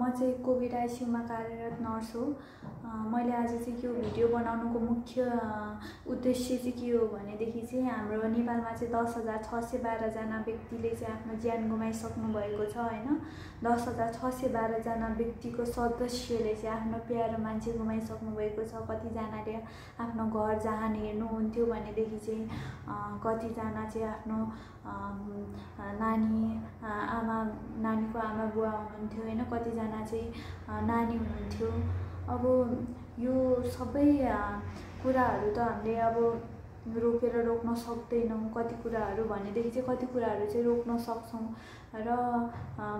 म चाहिँ कोभिड आइसियुमा कार्यरत नर्स हो। मैले आज चाहिँ यो भिडियो बनाउनुको मुख्य उद्देश्य चाहिँ के हो भनेदेखि चाहिँ हाम्रो नेपालमा चाहिँ दस हजार छ सय बाह्रजना व्यक्तिले चाहिँ आफ्नो ज्यान गुमाइसक्नु भएको छ होइन। दस हजार छ सय बाह्रजना व्यक्तिको सदस्यले चाहिँ आफ्नो प्यारो मान्छे गुमाइसक्नु भएको छ। कतिजनाले आफ्नो घर जहान हेर्नुहुन्थ्यो भनेदेखि चाहिँ कतिजना चाहिँ आफ्नो नानी आमा नानीको आमा बुवा हुनुहुन्थ्यो होइन। कतिजना चाहिँ नानी हुनुहुन्थ्यो। अब यो सबै कुराहरू त हामीले अब रोकेर रोक्न सक्दैनौँ। कति कुराहरू भनेदेखि चाहिँ कति कुराहरू चाहिँ रोक्न सक्छौँ। र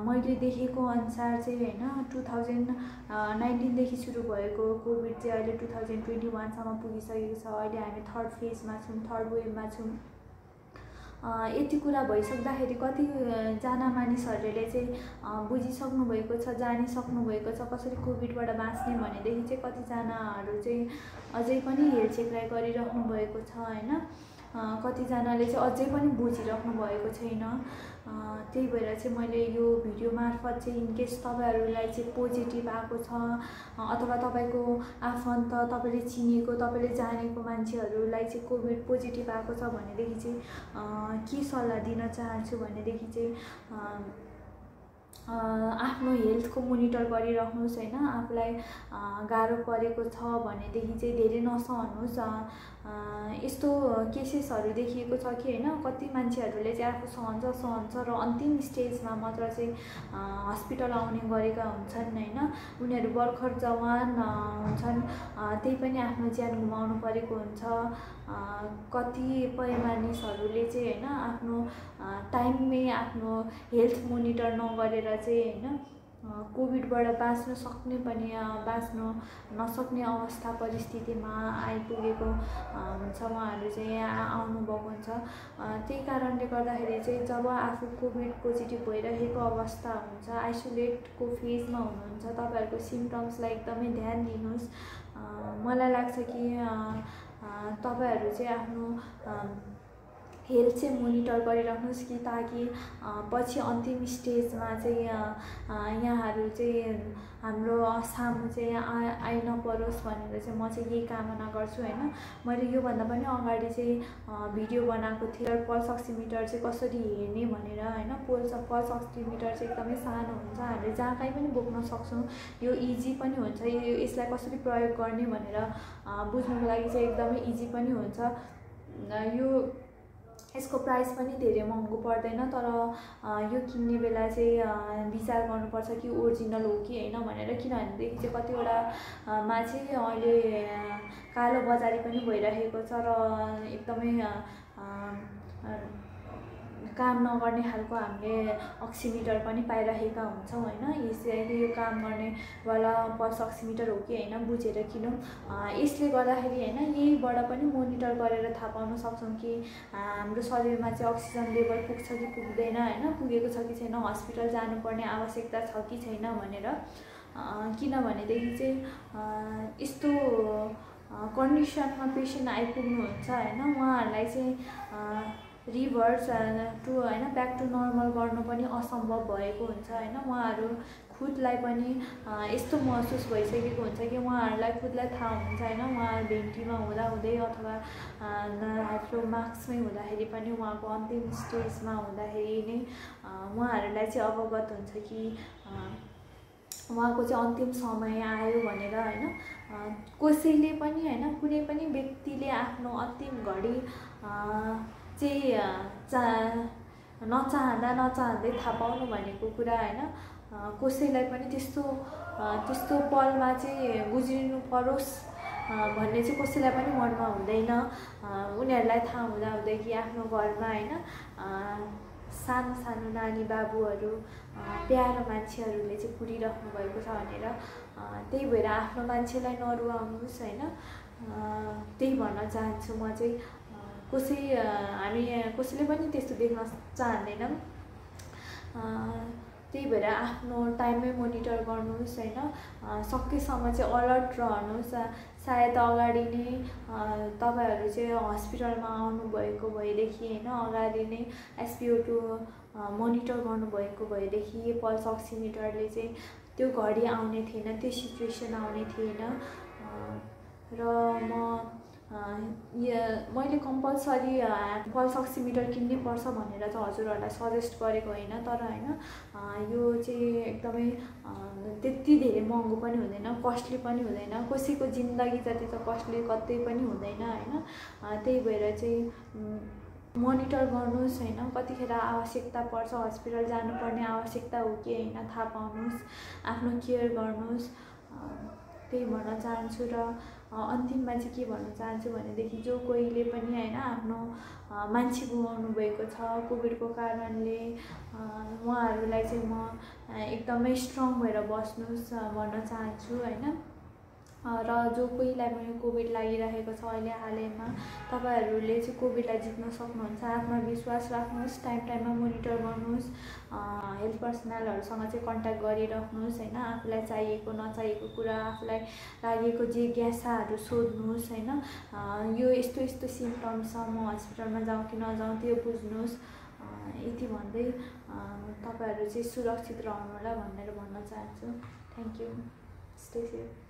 मैले देखेको अनुसार चाहिँ होइन टु थाउजन्ड नाइन्टिनदेखि सुरु भएको कोभिड चाहिँ अहिले टु थाउजन्ड ट्वेन्टी वानसम्म पुगिसकेको छ। अहिले हामी थर्ड फेजमा छौँ थर्ड वेभमा छौँ। यति कुरा भइसक्दाखेरि कतिजना मानिसहरूले चाहिँ बुझिसक्नु भएको छ जानिसक्नु भएको छ कसरी कोभिडबाट बाँच्ने भनेदेखि चाहिँ कतिजनाहरू चाहिँ अझै पनि हेलचेक्राइ गरिराख्नु भएको छ होइन? कतिजनाले चाहिँ अझै पनि बुझिराख्नु भएको छैन। त्यही भएर चाहिँ मैले यो भिडियो मार्फत चाहिँ इनकेस तपाईँहरूलाई चाहिँ पोजिटिभ आएको छ अथवा तपाईँको आफन्त तपाईँले चिनेको तपाईँले जानेको मान्छेहरूलाई चाहिँ कोभिड पोजिटिभ आएको छ भनेदेखि चाहिँ के सल्लाह दिन चाहन्छु भनेदेखि चाहिँ आफ्नो हेल्थको मोनिटर गरिराख्नुहोस् होइन? आफूलाई गाह्रो परेको छ भनेदेखि चाहिँ धेरै नसहनुहोस्। यस्तो केसेसहरू देखिएको छ कि होइन? कति मान्छेहरूले चाहिँ आफू सहन्छ सहन्छ र अन्तिम स्टेजमा मात्र चाहिँ हस्पिटल आउने गरेका हुन्छन् होइन? उनीहरू भर्खर जवान हुन्छन्। त्यही पनि आफ्नो ज्यान गुमाउनु परेको हुन्छ। कतिपय मानिसहरूले चाहिँ होइन? आफ्नो टाइममै आफ्नो हेल्थ मोनिटर नगरेर चाहिँ होइन कोभिडबाट बाँच्न सक्ने पनि बाँच्न नसक्ने अवस्था परिस्थितिमा आइपुगेको हुन्छ उहाँहरू चाहिँ यहाँ आउनुभएको हुन्छ। त्यही कारणले गर्दाखेरि चाहिँ जब आफू कोभिड पोजिटिभ भइरहेको अवस्था हुन्छ आइसोलेटको फेजमा हुनुहुन्छ तपाईँहरूको सिम्टम्सलाई एकदमै ध्यान दिनुहोस्। मलाई लाग्छ कि तपाईँहरू चाहिँ आफ्नो हेल्थ चाहिँ मोनिटर गरिराख्नुहोस् कि ताकि पछि अन्तिम स्टेजमा चाहिँ यहाँहरू चाहिँ हाम्रो सामु चाहिँ आ आइ नपरोस् भनेर चाहिँ म चाहिँ यही कामना गर्छु होइन। मैले योभन्दा पनि अगाडि चाहिँ भिडियो बनाएको थिएँ पल्स अक्सिमिटर चाहिँ कसरी हेर्ने भनेर होइन। पल्स पल्स अक्सिमिटर चाहिँ एकदमै सानो हुन्छ। हामीले जहाँ कहीँ पनि बोक्न सक्छौँ यो इजी पनि हुन्छ। यो यसलाई कसरी प्रयोग गर्ने भनेर बुझ्नुको लागि चाहिँ एकदमै इजी पनि हुन्छ। यो यसको प्राइस पनि धेरै महँगो पर्दैन तर यो किन्ने बेला चाहिँ विचार गर्नुपर्छ कि ओरिजिनल हो कि होइन भनेर किनभनेदेखि चाहिँ कतिवटामा चाहिँ अहिले कालो बजारी पनि भइरहेको छ र एकदमै काम नगर्ने खालको हामीले अक्सिमिटर पनि पाइरहेका हुन्छौँ होइन? यसले यो काम गर्नेवाला पल्स अक्सिमिटर हो कि होइन बुझेर किनौँ। यसले गर्दाखेरि होइन यहीबाट पनि मोनिटर गरेर थाहा पाउन सक्छौँ कि हाम्रो शरीरमा चाहिँ अक्सिजन लेभल पुग्छ कि पुग्दैन होइन? पुगेको छ कि छैन हस्पिटल जानुपर्ने आवश्यकता छ कि छैन भनेर। किनभनेदेखि चाहिँ यस्तो कन्डिसनमा पेसेन्ट आइपुग्नुहुन्छ होइन? उहाँहरूलाई चाहिँ रिभर्स टु होइन ब्याक टु नर्मल गर्नु पनि असम्भव भएको हुन्छ होइन। उहाँहरू खुदलाई पनि यस्तो महसुस भइसकेको हुन्छ कि उहाँहरूलाई खुदलाई थाहा हुन्छ होइन। उहाँ भेन्टीमा हुँदाहुँदै अथवा हाम्रो मार्क्समै हुँदाखेरि पनि उहाँको अन्तिम स्टेजमा हुँदाखेरि नै उहाँहरूलाई चाहिँ अवगत हुन्छ कि उहाँको चाहिँ अन्तिम समय आयो भनेर होइन। कसैले पनि होइन कुनै पनि व्यक्तिले आफ्नो अन्तिम घडी चाहिँ चा नचाहँदा नचाहँदै थाहा पाउनु भनेको कुरा होइन कसैलाई पनि त्यस्तो त्यस्तो पलमा चाहिँ गुज्रिनु परोस् भन्ने चाहिँ कसैलाई पनि मनमा हुँदैन उनीहरूलाई थाहा हुँदाहुँदै कि आफ्नो घरमा होइन सानो सानो नानी बाबुहरू प्यारो मान्छेहरूले चाहिँ कुरिराख्नु भएको छ भनेर त्यही भएर आफ्नो मान्छेलाई नरुवाउनुहोस् होइन त्यही भन्न चाहन्छु म चाहिँ कसै हामी कसैले पनि त्यस्तो देख्न चाहँदैनौँ। त्यही भएर आफ्नो टाइममै मोनिटर गर्नुहोस् होइन? सकेसम्म चाहिँ अलर्ट रहनुहोस्। सायद अगाडि नै तपाईँहरू चाहिँ हस्पिटलमा आउनुभएको भएदेखि होइन? अगाडि नै एसपिओ टू मोनिटर गर्नुभएको भएदेखि पल्स अक्सिमिटरले चाहिँ त्यो घडी आउने थिएन त्यो सिचुएसन आउने थिएन। र म मैले कम्पलसरी पल्स अक्सिमिटर किन्नै पर्छ भनेर चाहिँ हजुरहरूलाई सजेस्ट गरेको होइन तर होइन यो चाहिँ एकदमै त्यति धेरै महँगो पनि हुँदैन कस्टली पनि हुँदैन कसैको जिन्दगी जति त कस्टली कतै पनि हुँदैन होइन। त्यही भएर चाहिँ मोनिटर गर्नुहोस् होइन कतिखेर आवश्यकता पर्छ हस्पिटल जानुपर्ने आवश्यकता हो कि होइन थाहा पाउनुहोस् आफ्नो केयर गर्नुहोस् त्यही भन्न चाहन्छु र अन्तिममा चाहिँ के भन्न चाहन्छु भनेदेखि जो कोहीले पनि होइन आफ्नो मान्छे गुमाउनु भएको छ कोभिडको कारणले उहाँहरूलाई चाहिँ म एकदमै स्ट्रङ भएर बस्नुहोस् भन्न चाहन्छु होइन? र जो कोहीलाई पनि कोभिड लागिरहेको छ अहिले हालैमा तपाईँहरूले चाहिँ कोभिडलाई जित्न सक्नुहुन्छ। आत्मविश्वास राख्नुहोस् टाइम टाइममा मोनिटर गर्नुहोस् हेल्थ पर्सनलहरूसँग चाहिँ कन्ट्याक्ट गरिराख्नुहोस् होइन। आफूलाई चाहिएको नचाहिएको कुरा आफूलाई लागेको जिज्ञासाहरू सोध्नुहोस् होइन। यो यस्तो यस्तो सिम्टम्स छ म हस्पिटलमा जाउँ कि नजाउँ त्यो बुझ्नुहोस्। यति भन्दै तपाईँहरू चाहिँ सुरक्षित रहनु होला भनेर भन्न चाहन्छु। Thank you stay safe